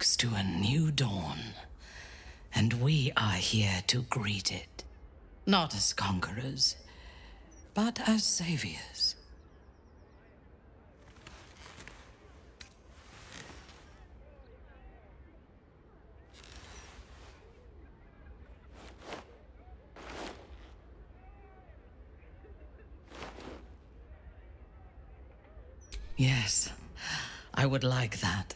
speaks to a new dawn, and we are here to greet it. Not as conquerors, but as saviors. Yes, I would like that.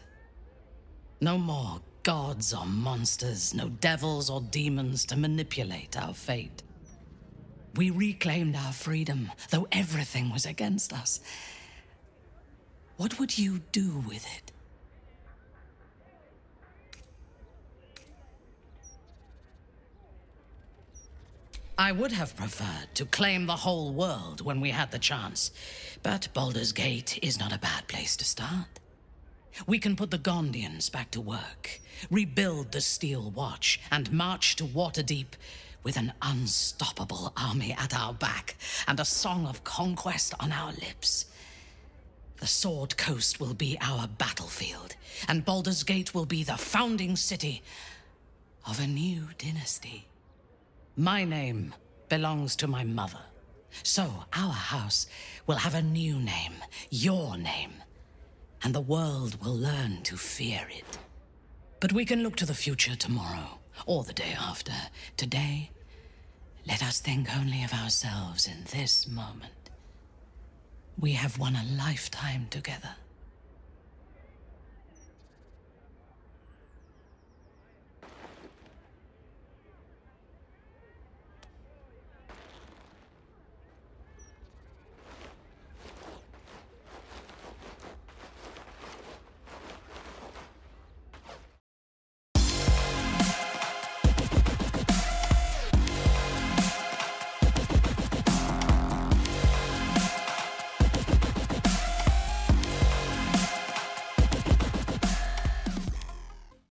No more gods or monsters, no devils or demons to manipulate our fate. We reclaimed our freedom, though everything was against us. What would you do with it? I would have preferred to claim the whole world when we had the chance, but Baldur's Gate is not a bad place to start. We can put the Gondians back to work, rebuild the Steel Watch, and march to Waterdeep with an unstoppable army at our back and a song of conquest on our lips. The Sword Coast will be our battlefield, and Baldur's Gate will be the founding city of a new dynasty. My name belongs to my mother. So our house will have a new name, your name. And the world will learn to fear it. But we can look to the future tomorrow, or the day after. Today, let us think only of ourselves in this moment. We have won a lifetime together.